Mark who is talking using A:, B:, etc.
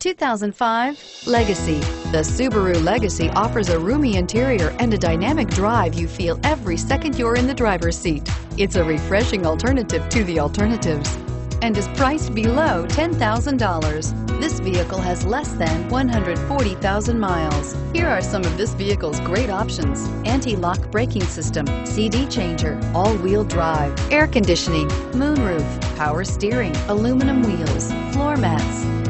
A: 2005 Legacy. The Subaru Legacy offers a roomy interior and a dynamic drive you feel every second you're in the driver's seat. It's a refreshing alternative to the alternatives and is priced below $10,000. This vehicle has less than 140,000 miles. Here are some of this vehicle's great options. Anti-lock braking system, CD changer, all-wheel drive, air conditioning, moonroof, power steering, aluminum wheels, floor mats,